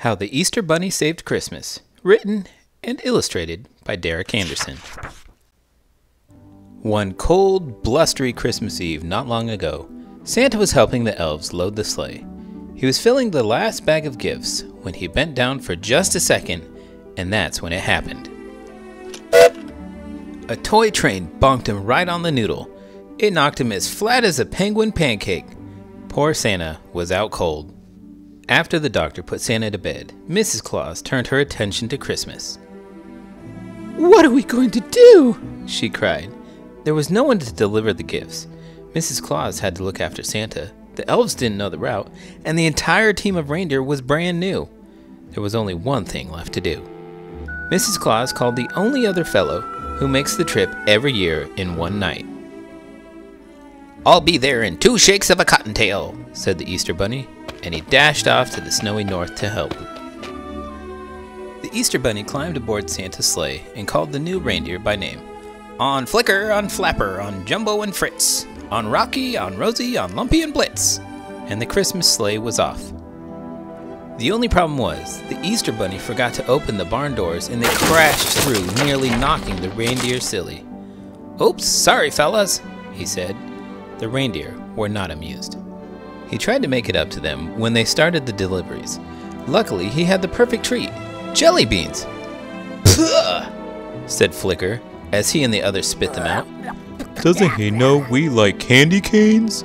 How the Easter Bunny Saved Christmas, written and illustrated by Derek Anderson. One cold, blustery Christmas Eve not long ago, Santa was helping the elves load the sleigh. He was filling the last bag of gifts when he bent down for just a second, and that's when it happened. A toy train bonked him right on the noodle. It knocked him as flat as a penguin pancake. Poor Santa was out cold. After the doctor put Santa to bed, Mrs. Claus turned her attention to Christmas. What are we going to do? she cried. There was no one to deliver the gifts. Mrs. Claus had to look after Santa. The elves didn't know the route, and the entire team of reindeer was brand new. There was only one thing left to do. Mrs. Claus called the only other fellow who makes the trip every year in one night. I'll be there in two shakes of a cottontail, said the Easter Bunny, and he dashed off to the snowy north to help. The Easter Bunny climbed aboard Santa's sleigh and called the new reindeer by name. On Flicker, on Flapper, on Jumbo and Fritz, on Rocky, on Rosie, on Lumpy and Blitz. And the Christmas sleigh was off. The only problem was, the Easter Bunny forgot to open the barn doors and they crashed through, nearly knocking the reindeer silly. Oops, sorry fellas, he said. The reindeer were not amused. He tried to make it up to them when they started the deliveries. Luckily, he had the perfect treat jelly beans. Puh! said Flicker as he and the others spit them out. Doesn't he know we like candy canes?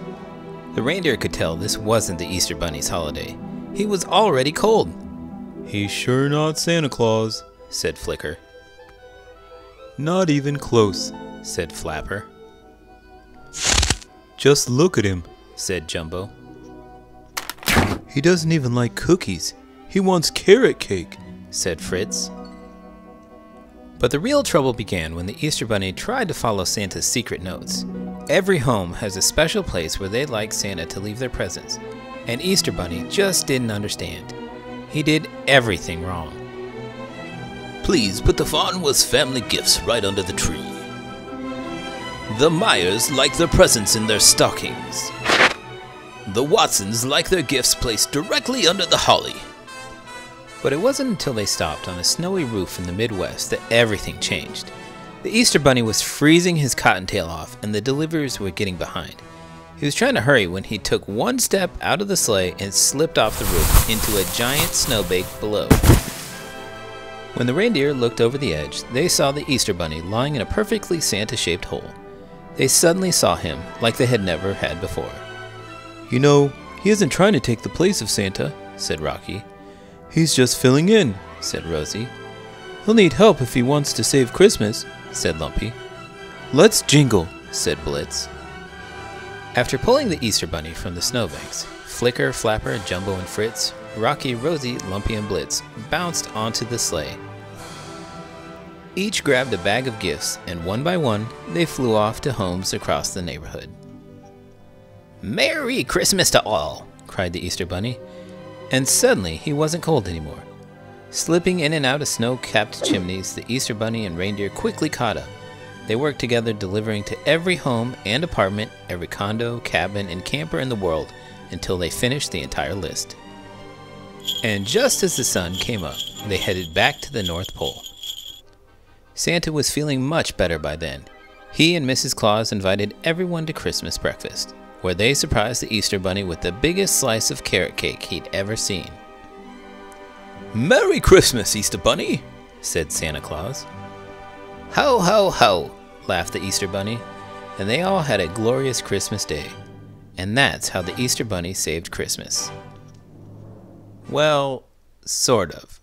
The reindeer could tell this wasn't the Easter Bunny's holiday. He was already cold, He's sure not Santa Claus. said Flicker, Not even close. said Flapper, Just look at him. said Jumbo. He doesn't even like cookies. He wants carrot cake. said Fritz. But the real trouble began when the Easter Bunny tried to follow Santa's secret notes. Every home has a special place where they'd like Santa to leave their presents, and Easter Bunny just didn't understand. He did everything wrong. Please put the Farnworth family gifts right under the tree. The Myers like their presents in their stockings. The Watsons like their gifts placed directly under the holly. But it wasn't until they stopped on a snowy roof in the Midwest that everything changed. The Easter Bunny was freezing his cottontail off, and the deliverers were getting behind. He was trying to hurry when he took one step out of the sleigh and slipped off the roof into a giant snowbank below. When the reindeer looked over the edge, they saw the Easter Bunny lying in a perfectly Santa shaped hole. They suddenly saw him like they had never had before. You know, he isn't trying to take the place of Santa, Said Rocky, he's just filling in. said Rosie, He'll need help if he wants to save Christmas. said Lumpy, Let's jingle. said Blitz. After pulling the Easter Bunny from the snowbanks, Flicker, Flapper, Jumbo, and Fritz, Rocky, Rosie, Lumpy, and Blitz bounced onto the sleigh. Each grabbed a bag of gifts, and one by one, they flew off to homes across the neighborhood. Merry Christmas to all! cried the Easter Bunny, and suddenly he wasn't cold anymore. Slipping in and out of snow capped chimneys, the Easter Bunny and reindeer quickly caught up. They worked together, delivering to every home and apartment, every condo, cabin, and camper in the world until they finished the entire list. And just as the sun came up, they headed back to the North Pole. Santa was feeling much better by then. He and Mrs. Claus invited everyone to Christmas breakfast, where they surprised the Easter Bunny with the biggest slice of carrot cake he'd ever seen. Merry Christmas, Easter Bunny! said Santa Claus. Ho, ho, ho, laughed the Easter Bunny, and they all had a glorious Christmas day. And that's how the Easter Bunny saved Christmas. Well, sort of.